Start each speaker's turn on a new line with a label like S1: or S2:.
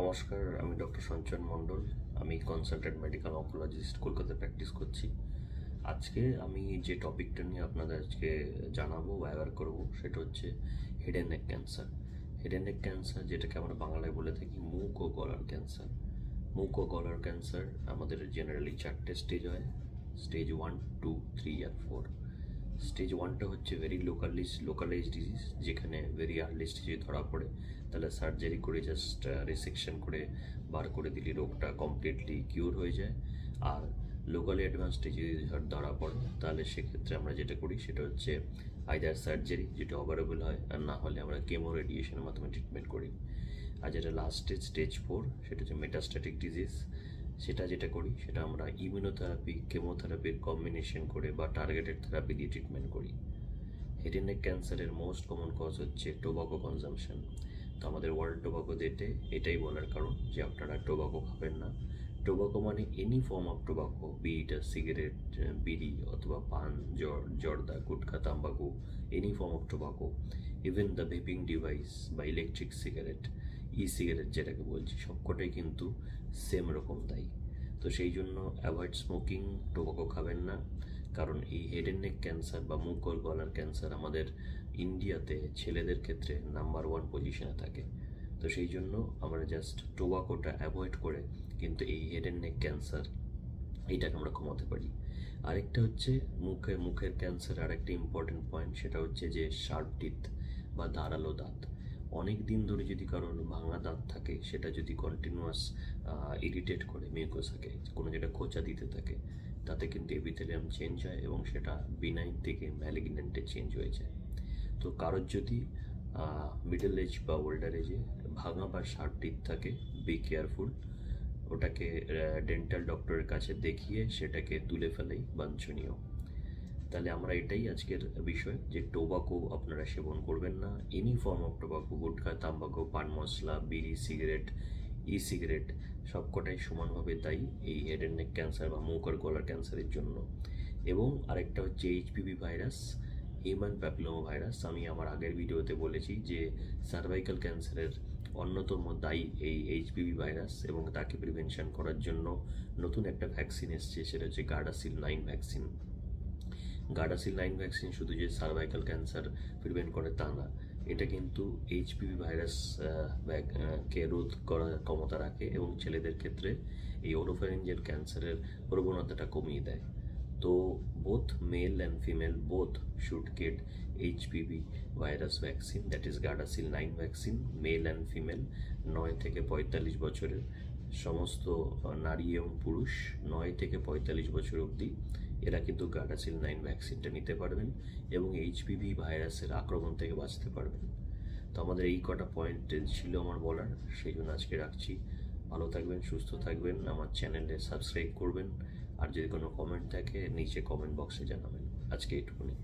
S1: নমস্কার, আমি ডক্টর সঞ্চয়ন মণ্ডল। আমি কনসালটেন্ট মেডিকেল অঙ্কোলজিস্ট কলকাতায় প্র্যাকটিস করছি। আজকে আমি যে টপিকটা নিয়ে আপনাদের আজকে জানাব ব্যবহার করব, সেটা হচ্ছে head and neck cancer head and neck cancer যেটাকে আমরা বাংলায় বলে থাকি মুখ ও গলার ক্যান্সার মুখ ও গলার ক্যান্সার আমাদের জেনারেলি চারটে স্টেজ হয়। স্টেজ ওয়ান টু থ্রি আর ফোর স্টেজ ওয়ানটা হচ্ছে ভেরি লোকালিস লোকালাইজ ডিজিজ যেখানে ভেরি আর্লি স্টেজে ধরা পড়ে। তাহলে সার্জারি করে জাস্ট রিসেকশন করে বার করে দিলে রোগটা কমপ্লিটলি কিওর হয়ে যায়। আর লোকালি অ্যাডভান্স স্টেজে যদি ধরা পড়ে, তাহলে সেক্ষেত্রে আমরা যেটা করি, সেটা হচ্ছে আইদার সার্জারি যেটা অপারেবল হয়, আর না হলে আমরা কেমো রেডিয়েশনের মাধ্যমে ট্রিটমেন্ট করি। আর যেটা লাস্ট স্টেজ স্টেজ ফোর সেটা হচ্ছে মেটাস্ট্যাটিক ডিজিজ সেটা যেটা করি, সেটা আমরা ইমিউনোথেরাপি কেমোথেরাপির কম্বিনেশন করে বা টার্গেটেড থেরাপি দিয়ে ট্রিটমেন্ট করি। হেড নেক ক্যান্সারের মোস্ট কমন কজ হচ্ছে টোবাকো কনজামশন তো আমাদের ওয়ার্ল্ড টোবাকো ডেটে এটাই বলার কারণ যে আপনারা টোবাকো খাবেন না। টোবাকো মানে any form of tobacco be এটা সিগারেট বিড়ি অথবা পান জর্দা gutkha তাম্বাকু any form of tobacco even the vaping device বা ইলেকট্রিক সিগারেট ই সিগারেট যেটাকে বলছি, সবকটাই কিন্তু সেম রকম দায়ী। তো সেই জন্য অ্যাভয়েড স্মোকিং টোবাকো খাবেন না। কারণ এই হেড অ্যান্ড নেক ক্যান্সার বা মুখ গলার ক্যান্সার আমাদের ইন্ডিয়াতে ছেলেদের ক্ষেত্রে নাম্বার ওয়ান পজিশনে থাকে। তো সেই জন্য আমরা জাস্ট টোবাকোটা অ্যাভয়েড করে কিন্তু এই হেড অ্যান্ড নেক ক্যান্সার এইটাকে আমরা কমাতে পারি। আরেকটা হচ্ছে মুখে, মুখের ক্যান্সার আরেকটা ইম্পর্টেন্ট পয়েন্ট সেটা হচ্ছে যে শার্প টিথ বা ধারালো দাঁত। অনেক দিন ধরে যদি কারোর ভাঙা দাঁত থাকে, সেটা যদি কন্টিনিউয়াস ইরিটেট করে মিউকোসাকে কোনো যেটা খোঁচা দিতে থাকে, তাতে কিন্তু এপিথেলিয়াম চেঞ্জ হয় এবং সেটা বিনাইন থেকে ম্যালিগনেন্টে চেঞ্জ হয়ে যায়। তো কারোর যদি মিডল এজ বা ওল্ডার এজে ভাঙা বা শার্প টিথ থাকে বি কেয়ারফুল ওটাকে ডেন্টাল ডক্টরের কাছে দেখিয়ে সেটাকে তুলে ফেলেই বাঞ্ছনীয়। তাহলে আমরা এটাই আজকের বিষয় যে টোবাকো আপনারা সেবন করবেন না। Any form of tobacco gutkha তাম্বাকু, paan masala বিড়ি, সিগারেট ই সিগারেট সবকটাই সমানভাবে দায়ী এই হেড অ্যান্ড নেক ক্যান্সার বা মুখ আর গলার ক্যান্সারের জন্য। এবং আরেকটা হচ্ছে HPV virus human papilloma virus আমি আমার আগের ভিডিওতে বলেছি যে সার্ভাইকাল ক্যান্সারের অন্যতম দায়ী এই এইচপিভি ভাইরাস এবং তাকে প্রিভেনশন করার জন্য নতুন একটা ভ্যাকসিন এসছে, সেটা হচ্ছে Gardasil nine vaccine Gardasil nine vaccine শুধু যে সার্ভাইকাল ক্যান্সার প্রিভেন্ট করে তা না, এটা কিন্তু এইচপিভি ভাইরাস কে রোধ করার ক্ষমতা রাখে এবং ছেলেদের ক্ষেত্রে এই ওরোফারেঞ্জের ক্যান্সারের প্রবণতাটা কমিয়ে দেয়। তো both male and female both should get HPV virus vaccine that is Gardasil nine vaccine male and female নয় থেকে পঁয়তাল্লিশ বছরের সমস্ত নারী এবং পুরুষ নয় থেকে পঁয়তাল্লিশ বছর অবধি এরা কিন্তু গার্ডাসিল নাইন ভ্যাকসিনটা নিতে পারবেন এবং এইচপিভি ভাইরাসের আক্রমণ থেকে বাঁচতে পারবেন। তো আমাদের এই কটা পয়েন্ট ছিল আমার বলার, সেই জন্য আজকে রাখছি। ভালো থাকবেন, সুস্থ থাকবেন, আমার চ্যানেলে সাবস্ক্রাইব করবেন, আর যদি কোনো কমেন্ট থাকে, নিচে কমেন্ট বক্সে জানাবেন। আজকে এইটুকুনি